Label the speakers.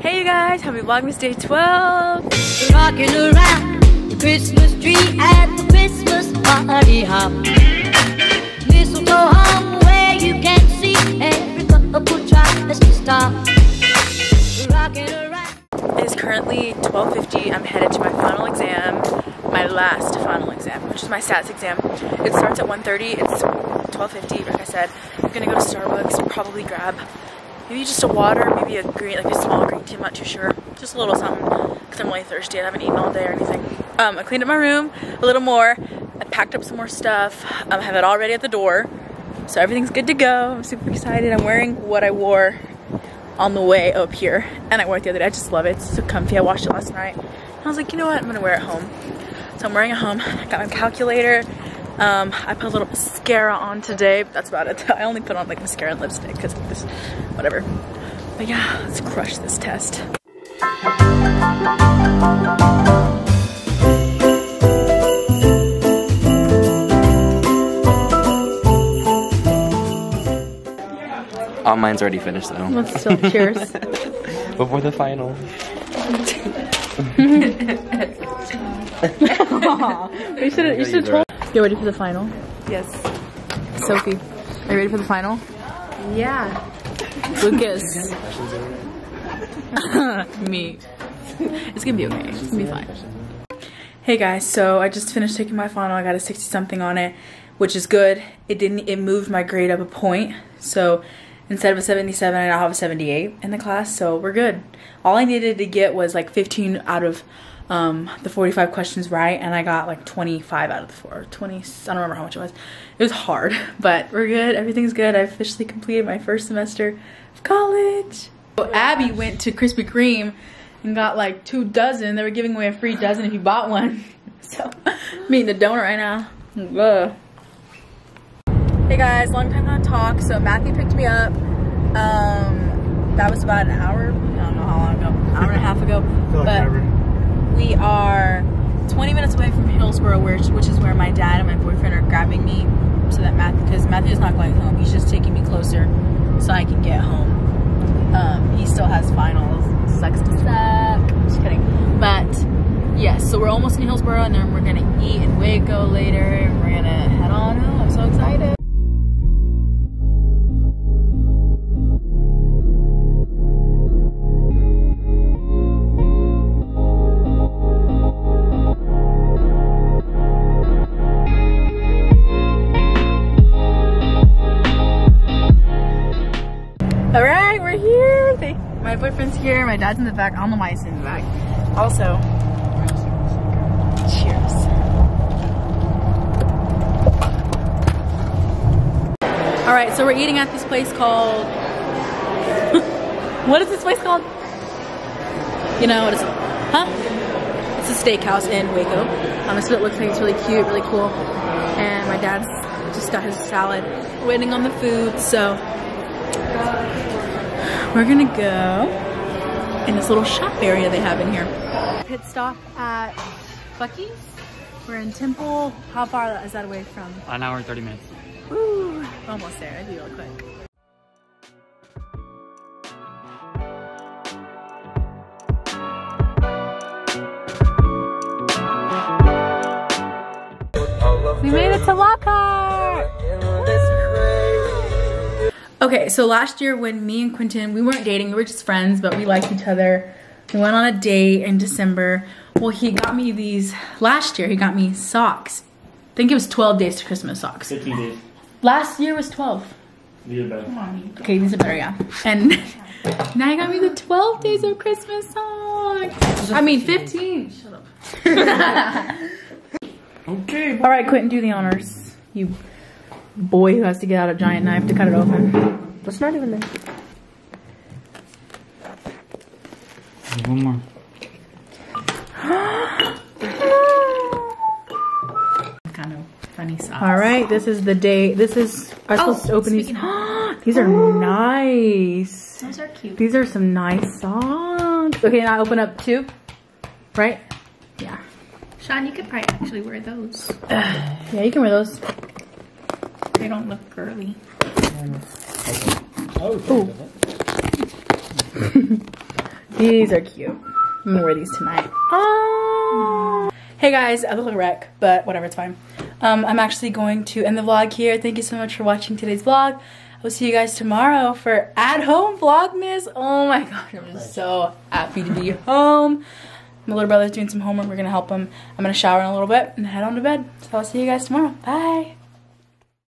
Speaker 1: Hey you guys, happy Vlogmas Day 12.
Speaker 2: Rocking around the Christmas tree at the Christmas party hop. Mistletoe hung where you can see every couple tries to stop. Rocking around.
Speaker 1: It is currently 12.50. I'm headed to my final exam, my last final exam, which is my stats exam. It starts at 1.30. It's 12.50, like I said. I'm gonna go to Starbucks, probably grab maybe just a water, maybe a green, like a small green tea, I'm not too sure. Just a little something, because I'm really thirsty. I haven't eaten all day or anything. Um, I cleaned up my room a little more. I packed up some more stuff. Um, I have it all ready at the door. So everything's good to go. I'm super excited. I'm wearing what I wore on the way up here. And I wore it the other day. I just love it. It's so comfy. I washed it last night. And I was like, you know what? I'm going to wear it home. So I'm wearing it home. I got my calculator. Um, I put a little mascara on today. That's about it. I only put on like mascara and lipstick because this, whatever. But yeah, let's crush this test.
Speaker 3: All mine's already finished though.
Speaker 1: Let's still cheers.
Speaker 3: Before the final.
Speaker 1: you should you should told. You ready for the final?
Speaker 4: Yes.
Speaker 1: Sophie, are you ready for the final?
Speaker 4: Yeah.
Speaker 1: Lucas. Me. It's gonna be okay. It's gonna be fine. Hey guys, so I just finished taking my final. I got a 60 something on it, which is good. It didn't, it moved my grade up a point. So instead of a 77, I now have a 78 in the class, so we're good. All I needed to get was like 15 out of um, the 45 questions right, and I got like 25 out of the four, 20, I don't remember how much it was. It was hard, but we're good. Everything's good. I officially completed my first semester of college. So Abby went to Krispy Kreme and got like two dozen. They were giving away a free dozen if you bought one. So I'm eating a donut right now. Ugh. Hey guys, long time not talk. So Matthew picked me up. Um, that was about an hour. I don't know how long ago. Hour and a half ago. but we are 20 minutes away from Hillsboro, which, which is where my dad and my boyfriend are grabbing me, so that Matthew, because Matthew's not going home. He's just taking me closer so I can get home. Um, he still has finals. Sucks to suck. Just kidding. But yes, so we're almost in Hillsboro, and then we're gonna eat in Waco later, and we're gonna head on home. I'm so excited. My boyfriend's here. My dad's in the back. I don't know why he's in the back. Also, cheers. All right, so we're eating at this place called. what is this place called? You know what is? Huh? It's a steakhouse in Waco. Um, Honestly, it looks like it's really cute, really cool. And my dad's just got his salad, waiting on the food. So we're gonna go in this little shop area they have in here. Pit stop at Buc-ee's. We're in Temple. How far is that away from?
Speaker 5: An hour and 30 minutes.
Speaker 1: Ooh, almost there. I'd be real quick. We made it to Lockhart! Okay, so last year when me and Quentin, we weren't dating, we were just friends, but we liked each other. We went on a date in December. Well, he got me these, last year he got me socks. I think it was 12 days to Christmas socks.
Speaker 5: 15 days.
Speaker 1: Last year was 12.
Speaker 5: These are better.
Speaker 1: Okay, these are better, yeah. And now he got me the 12 days of Christmas socks. I mean, 15. Shut up.
Speaker 5: Okay.
Speaker 1: All right, Quentin, do the honors. You boy who has to get out a giant knife to cut it open.
Speaker 4: That's not even there.
Speaker 5: One more.
Speaker 1: kind of funny socks. All right, this is the day. This is. Are
Speaker 4: Oh,
Speaker 1: supposed to open these? these are nice.
Speaker 4: Those are cute.
Speaker 1: These are some nice socks. Okay, now open up two. Right? Yeah.
Speaker 4: Sean, you could probably actually wear those.
Speaker 1: Yeah, you can wear those.
Speaker 4: They don't look girly.
Speaker 1: These are cute. I'm gonna wear these tonight. Ah. Hey guys, I look like a wreck, but whatever, it's fine. Um, I'm actually going to end the vlog here. Thank you so much for watching today's vlog. I will see you guys tomorrow for at home vlogmas. Oh my gosh, I'm just so happy to be home. My little brother's doing some homework. We're gonna help him. I'm gonna shower in a little bit and head on to bed. So I'll see you guys tomorrow. Bye.